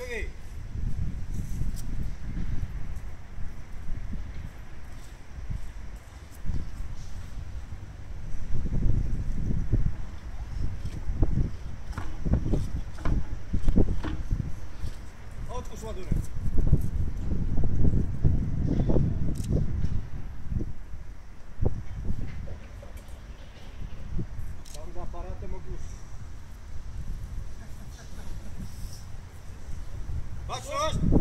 Cheguei. Outro consumador, né? Vamos dar parada, temos que... Was Was?